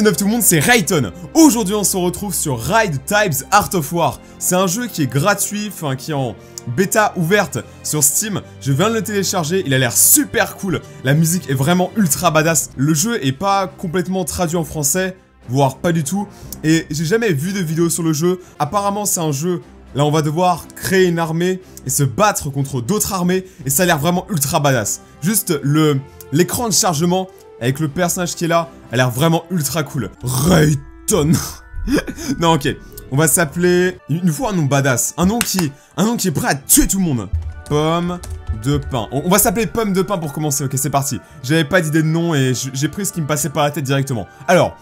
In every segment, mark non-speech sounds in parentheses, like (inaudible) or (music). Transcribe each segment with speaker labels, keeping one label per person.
Speaker 1: de neuf tout le monde, c'est Rayton. Aujourd'hui, on se retrouve sur Ride Types Art of War. C'est un jeu qui est gratuit, enfin qui est en bêta ouverte sur Steam. Je viens de le télécharger, il a l'air super cool. La musique est vraiment ultra badass. Le jeu est pas complètement traduit en français, voire pas du tout. Et j'ai jamais vu de vidéo sur le jeu. Apparemment, c'est un jeu Là, on va devoir créer une armée et se battre contre d'autres armées. Et ça a l'air vraiment ultra badass. Juste le l'écran de chargement avec le personnage qui est là, a l'air vraiment ultra cool. Rayton (laughs) Non, ok. On va s'appeler... Une fois un nom badass. Un nom qui... Un nom qui est prêt à tuer tout le monde. Pomme de pain. On, va s'appeler Pomme de pain pour commencer. Ok, c'est parti. J'avais pas d'idée de nom et j'ai pris ce qui me passait par la tête directement. Alors...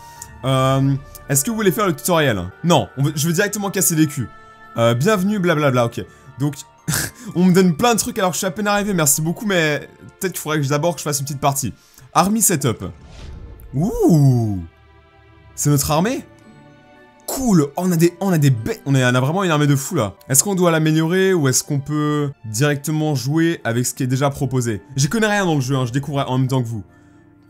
Speaker 1: Euh, Est-ce que vous voulez faire le tutoriel? Non, je veux directement casser les culs. Euh, bienvenue, blablabla, ok. Donc, (laughs) on me donne plein de trucs alors que je suis à peine arrivé, merci beaucoup, mais peut-être qu'il faudrait que d'abord que je fasse une petite partie. Army setup. Ouh C'est notre armée? Cool oh, On a des... On a des on, on a vraiment une armée de fou là. Est-ce qu'on doit l'améliorer ou est-ce qu'on peut directement jouer avec ce qui est déjà proposé? J'y connais rien dans le jeu, hein, je découvre en même temps que vous.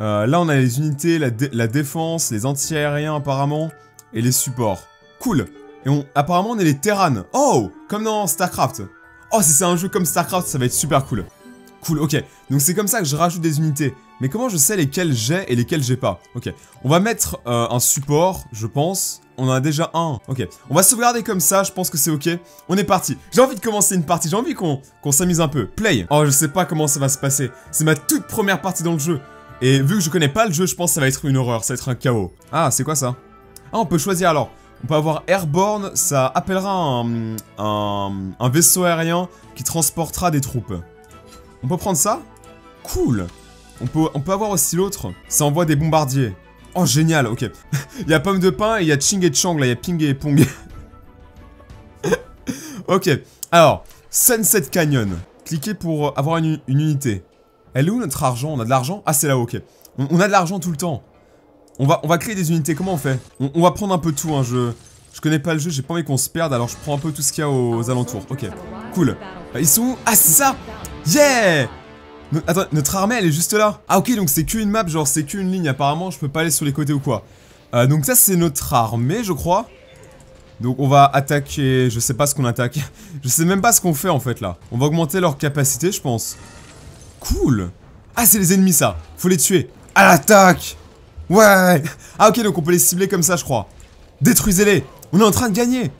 Speaker 1: Euh, là on a les unités, la, la défense, les anti-aériens apparemment, et les supports. Cool et on, apparemment, on est les Terran. Oh Comme dans StarCraft. Oh, si c'est un jeu comme StarCraft, ça va être super cool. Cool, ok. Donc c'est comme ça que je rajoute des unités. Mais comment je sais lesquelles j'ai et lesquelles j'ai pas? Ok. On va mettre euh, un support, je pense. On en a déjà un. Ok. On va sauvegarder comme ça, je pense que c'est ok. On est parti. J'ai envie de commencer une partie, j'ai envie qu'on s'amuse un peu. Play. Oh, je sais pas comment ça va se passer. C'est ma toute première partie dans le jeu. Et vu que je connais pas le jeu, je pense que ça va être une horreur, ça va être un chaos. Ah, c'est quoi ça? Ah, on peut choisir alors. On peut avoir Airborne, ça appellera un, vaisseau aérien qui transportera des troupes. On peut prendre ça? Cool on peut, on peut avoir aussi l'autre, ça envoie des bombardiers. Oh génial, ok. (laughs) il y a Pomme de Pain et il y a Ching et Chang, là, il y a Ping et Pong. (laughs) ok, alors, Sunset Canyon. Cliquez pour avoir une, unité. Elle est où notre argent? On a de l'argent? Ah c'est là, ok. on a de l'argent tout le temps. On va, on va créer des unités, comment on fait? On, va prendre un peu tout, hein, je... Je connais pas le jeu, j'ai pas envie qu'on se perde, alors je prends un peu tout ce qu'il y a aux alentours. Ok, cool. Euh, ils sont où? Ah, c'est ça Yeah Attends, notre armée, elle est juste là. Ah, ok, donc c'est qu'une map, genre c'est qu'une ligne. Apparemment, je peux pas aller sur les côtés ou quoi. Euh, donc ça, c'est notre armée, je crois. Donc on va attaquer... Je sais pas ce qu'on attaque. (laughs) je sais même pas ce qu'on fait, en fait, là. On va augmenter leur capacité, je pense. Cool Ah, c'est les ennemis, ça Faut les tuer. À l'attaque Ouais Ah ok, donc on peut les cibler comme ça, je crois. Détruisez-les On est en train de gagner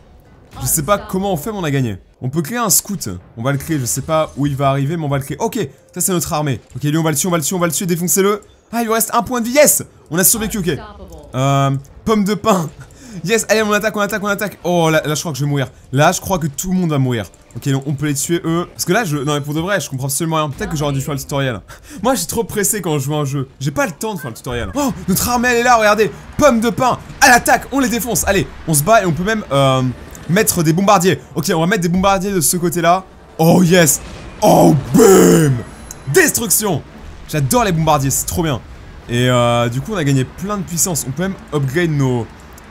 Speaker 1: Je sais pas comment on fait, mais on a gagné. On peut créer un scout. On va le créer, je sais pas où il va arriver, mais on va le créer. Ok, ça c'est notre armée. Ok, lui on va le tuer, on va le tuer, on va le tuer, défoncez-le. Ah, il lui reste un point de vie, yes On a survécu, ok. Euh, pomme de pain. (laughs) Yes, allez, on attaque, on attaque, on attaque. Oh, là, là, je crois que je vais mourir. Là, je crois que tout le monde va mourir. Ok, on peut les tuer eux. Parce que là, je. Non, mais pour de vrai, je comprends absolument rien. Peut-être que j'aurais dû faire le tutoriel. (laughs) Moi, j'ai trop pressé quand je joue un jeu. J'ai pas le temps de faire le tutoriel. Oh, notre armée, elle est là, regardez. Pomme de pain. À l'attaque, on les défonce. Allez, on se bat et on peut même euh, mettre des bombardiers. Ok, on va mettre des bombardiers de ce côté-là. Oh, yes. Oh, bam Destruction J'adore les bombardiers, c'est trop bien. Et euh, du coup, on a gagné plein de puissance. On peut même upgrade nos,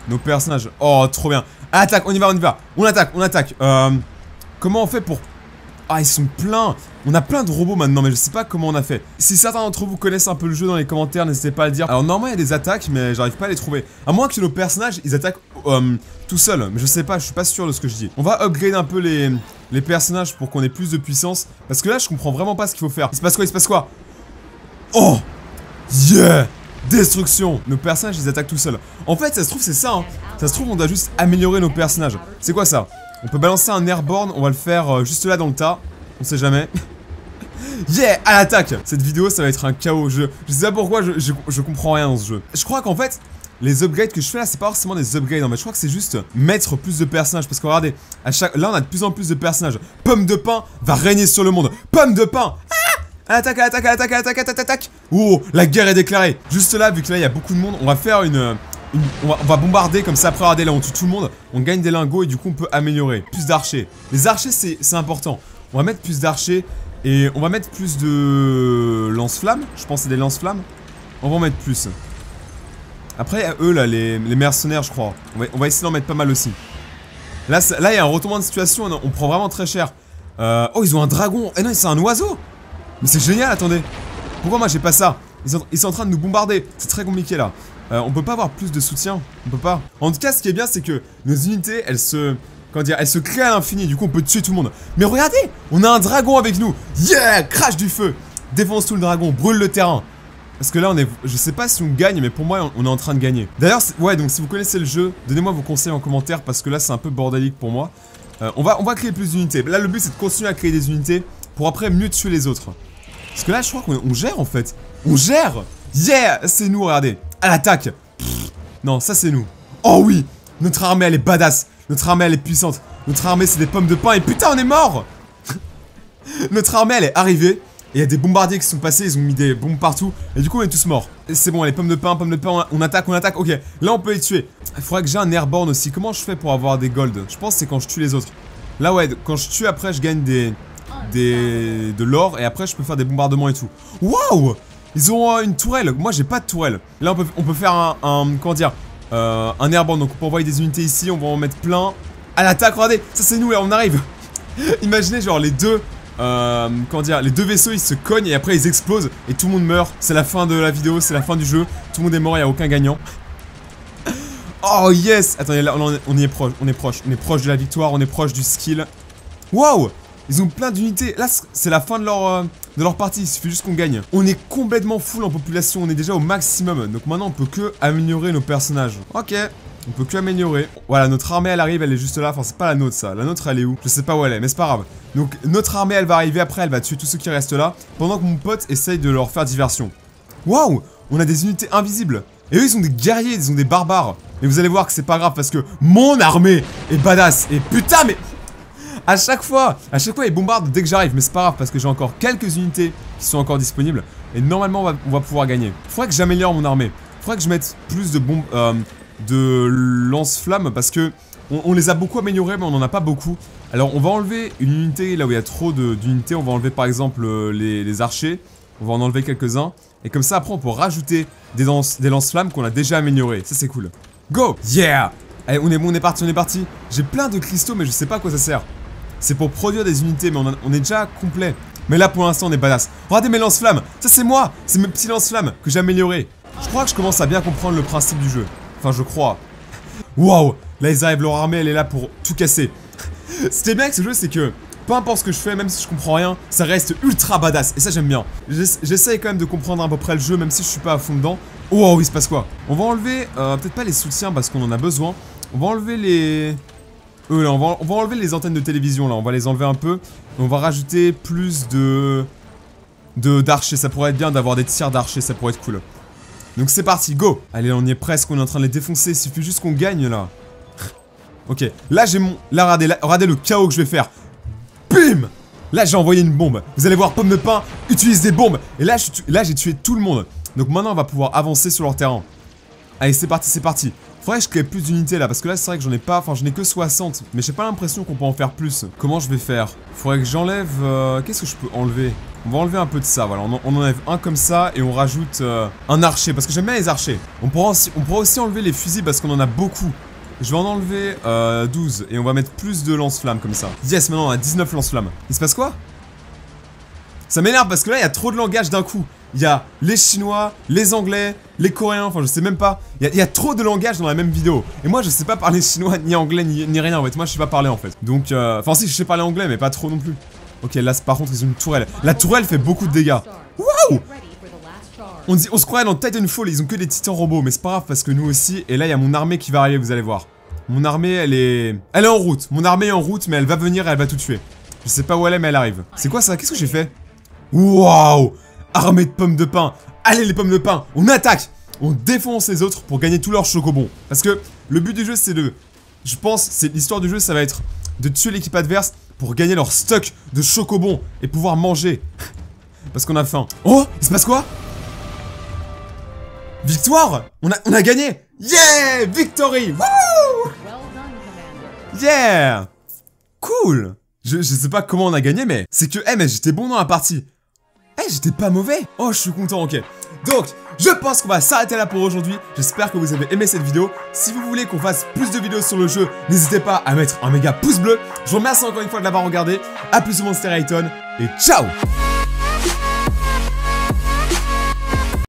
Speaker 1: nos personnages. Oh, trop bien. Attaque, on y va, on y va. On attaque, on attaque. Euh, comment on fait pour... Ah, ils sont pleins On a plein de robots maintenant, mais je sais pas comment on a fait. Si certains d'entre vous connaissent un peu le jeu dans les commentaires, n'hésitez pas à le dire. Alors, normalement, il y a des attaques, mais j'arrive pas à les trouver. À moins que nos personnages, ils attaquent euh, tout seuls. Mais je sais pas, je suis pas sûr de ce que je dis. On va upgrade un peu les, les personnages pour qu'on ait plus de puissance. Parce que là, je comprends vraiment pas ce qu'il faut faire. Il se passe quoi? Il se passe quoi? Oh Yeah Destruction Nos personnages, ils attaquent tout seuls. En fait, ça se trouve, c'est ça, hein. Ça se trouve, on doit juste améliorer nos personnages. C'est quoi ça? On peut balancer un airborne, on va le faire euh, juste là dans le tas. On sait jamais. (laughs) yeah À l'attaque Cette vidéo, ça va être un chaos. Je, je sais pas pourquoi, je, je, comprends rien dans ce jeu. Je crois qu'en fait, les upgrades que je fais là, c'est pas forcément des upgrades, en fait. Je crois que c'est juste mettre plus de personnages. Parce que regardez, à chaque... là, on a de plus en plus de personnages. Pomme de pain va régner sur le monde. Pomme de pain Attaque, attaque, attaque, attaque, attaque, attaque Oh, la guerre est déclarée Juste là, vu que là, il y a beaucoup de monde, on va faire une... on, va, bombarder comme ça, après, regardez, là, on tue tout le monde, on gagne des lingots et du coup, on peut améliorer. Plus d'archers. Les archers, c'est important. On va mettre plus d'archers et on va mettre plus de lance-flammes. Je pense c'est des lance-flammes. On va en mettre plus. Après, eux, là, les, mercenaires, je crois. On va, essayer d'en mettre pas mal aussi. Là, là, il y a un retournement de situation, on, prend vraiment très cher. Euh, oh, ils ont un dragon. Eh non, c'est un oiseau mais c'est génial, attendez Pourquoi moi j'ai pas ça? Ils sont, ils sont, en train de nous bombarder C'est très compliqué là euh, on peut pas avoir plus de soutien. On peut pas. En tout cas, ce qui est bien, c'est que nos unités, elles se... Comment dire Elles se créent à l'infini, du coup on peut tuer tout le monde. Mais regardez On a un dragon avec nous Yeah Crash du feu Défonce tout le dragon, brûle le terrain. Parce que là, on est... Je sais pas si on gagne, mais pour moi, on est en train de gagner. D'ailleurs, ouais, donc si vous connaissez le jeu, donnez-moi vos conseils en commentaire, parce que là, c'est un peu bordélique pour moi. Euh, on, va, on va créer plus d'unités. Là, le but, c'est de continuer à créer des unités pour après mieux tuer les autres. Parce que là, je crois qu'on gère, en fait. On gère Yeah C'est nous, regardez. À l'attaque Non, ça, c'est nous. Oh oui Notre armée, elle est badass. Notre armée, elle est puissante. Notre armée, c'est des pommes de pain. Et putain, on est mort (laughs) Notre armée, elle est arrivée. Et il y a des bombardiers qui sont passés, ils ont mis des bombes partout. Et du coup, on est tous morts. C'est bon, les pommes de pain, pommes de pain, on attaque, on attaque. Ok, là, on peut les tuer. Il faudrait que j'ai un airborne aussi. Comment je fais pour avoir des gold? Je pense que c'est quand je tue les autres. Là, ouais, quand je tue, après, je gagne des... des de l'or. Et après, je peux faire des bombardements et tout. Waouh Ils ont euh, une tourelle. Moi, j'ai pas de tourelle. Là, on peut, on peut faire un. Comment dire euh, Un airborne. Donc, on peut envoyer des unités ici. On va en mettre plein. À l'attaque, regardez. Ça, c'est nous, là, on arrive. (laughs) Imaginez, genre, les deux euh, comment dire, les deux vaisseaux ils se cognent et après ils explosent et tout le monde meurt. C'est la fin de la vidéo, c'est la fin du jeu. Tout le monde est mort, il n'y a aucun gagnant. (laughs) Oh yes Attendez, là on, y est proche, on est proche, on est proche de la victoire, on est proche du skill. Waouh Ils ont plein d'unités. Là c'est la fin de leur, euh, de leur partie, il suffit juste qu'on gagne. On est complètement full en population, on est déjà au maximum. Donc maintenant on peut que améliorer nos personnages. Ok, on peut que améliorer. Voilà, notre armée elle arrive, elle est juste là. Enfin, c'est pas la nôtre ça. La nôtre elle est où? Je sais pas où elle est, mais c'est pas grave. Donc, notre armée elle va arriver après, elle va tuer tous ceux qui restent là. Pendant que mon pote essaye de leur faire diversion. Waouh On a des unités invisibles. Et eux ils sont des guerriers, ils sont des barbares. Et vous allez voir que c'est pas grave parce que mon armée est badass. Et putain, mais. À chaque fois, à chaque fois ils bombardent dès que j'arrive, mais c'est pas grave parce que j'ai encore quelques unités qui sont encore disponibles et normalement on va, pouvoir gagner. Faudrait que j'améliore mon armée. Faudrait que je mette plus de bombes, euh, de lance-flammes parce que on, les a beaucoup améliorés mais on en a pas beaucoup. Alors on va enlever une unité là où il y a trop d'unités, on va enlever par exemple euh, les, archers, on va en enlever quelques-uns. Et comme ça après on peut rajouter des, lance-flammes qu'on a déjà améliorés, ça c'est cool. Go Yeah Allez on est bon, on est parti, on est parti. J'ai plein de cristaux mais je sais pas à quoi ça sert. C'est pour produire des unités mais on, est déjà complet. Mais là pour l'instant on est badass. Regardez mes lance-flammes, ça c'est moi, c'est mes petits lance-flammes que j'ai améliorés. Je crois que je commence à bien comprendre le principe du jeu. Enfin, je crois. Waouh Là, ils arrivent, leur armée, elle est là pour tout casser. (laughs) Ce qui est bien avec ce jeu, c'est que peu importe ce que je fais, même si je comprends rien, ça reste ultra badass. Et ça, j'aime bien. J'essaye quand même de comprendre à peu près le jeu, même si je suis pas à fond dedans. Oh, il se passe quoi? On va enlever, euh, peut-être pas les soutiens parce qu'on en a besoin. On va enlever les... Là, on va, enlever les antennes de télévision, là. On va les enlever un peu. On va rajouter plus de... d'archers. Ça pourrait être bien d'avoir des tirs d'archers, ça pourrait être cool. Donc c'est parti, go Allez, on y est presque, on est en train de les défoncer, il suffit juste qu'on gagne, là. ok, là j'ai mon... Là, regardez, le chaos que je vais faire. Bim Là, j'ai envoyé une bombe. Vous allez voir, Pomme de Pain utilise des bombes. Et là j'ai tué tout le monde. Donc maintenant, on va pouvoir avancer sur leur terrain. Allez, c'est parti, c'est parti. Faudrait que je crée plus d'unités là, parce que là, c'est vrai que j'en ai pas... Enfin, je n'ai que 60. Mais j'ai pas l'impression qu'on peut en faire plus. Comment je vais faire? Faudrait que j'enlève... Euh, qu'est-ce que je peux enlever? On va enlever un peu de ça, voilà. On, enlève un comme ça et on rajoute euh, un archer. Parce que j'aime bien les archers. On pourra, aussi, on pourra aussi enlever les fusils parce qu'on en a beaucoup. Je vais en enlever 12 euh, et on va mettre plus de lance-flammes comme ça. Yes, maintenant on a 19 lance-flammes. Il se passe quoi? Ça m'énerve parce que là, il y a trop de langage d'un coup. Il y a les chinois, les anglais, les coréens, enfin je sais même pas. Il y, a, trop de langage dans la même vidéo. Et moi je sais pas parler (laughs) chinois, ni anglais, ni, rien en fait. Moi je sais pas parler en fait. Donc, euh, enfin si je sais parler anglais, mais pas trop non plus. Ok, là, par contre, ils ont une tourelle. La tourelle fait beaucoup de dégâts. Waouh on, on se croirait dans Titanfall, ils ont que des titans robots, mais c'est pas grave parce que nous aussi, et là il y a mon armée qui va arriver, vous allez voir. Mon armée, elle est... Elle est en route, mon armée est en route, mais elle va venir et elle va tout tuer. Je sais pas où elle est, mais elle arrive. C'est quoi ça? Qu'est-ce que j'ai fait? Waouh Armée de pommes de pain. Allez les pommes de pain, on attaque. On défonce les autres pour gagner tous leurs chocobons. Parce que le but du jeu, c'est de... Je pense, c'est l'histoire du jeu, ça va être de tuer l'équipe adverse pour gagner leur stock de chocobons et pouvoir manger. (laughs) Parce qu'on a faim. Oh Il se passe quoi? Victoire! On a, on a gagné! Yeah! Victory! Woo Yeah! Cool! Je, je sais pas comment on a gagné, mais c'est que, eh, mais j'étais bon dans la partie. Eh, j'étais pas mauvais. Oh, je suis content, ok. Donc, je pense qu'on va s'arrêter là pour aujourd'hui. J'espère que vous avez aimé cette vidéo. Si vous voulez qu'on fasse plus de vidéos sur le jeu, n'hésitez pas à mettre un méga pouce bleu. Je vous remercie encore une fois de l'avoir regardé. A plus sur Monster Hayton et ciao